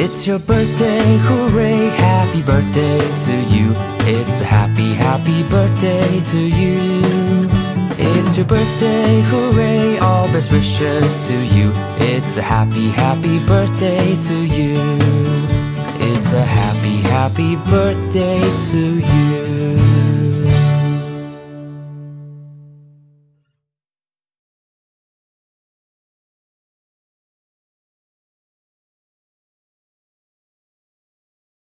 It's your birthday, hooray, happy birthday to you. It's a happy, happy birthday to you. It's your birthday, hooray, all best wishes to you. It's a happy, happy birthday to you. It's a happy, happy birthday to you.